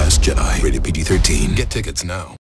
Last Jedi. Rated PG-13. Get tickets now.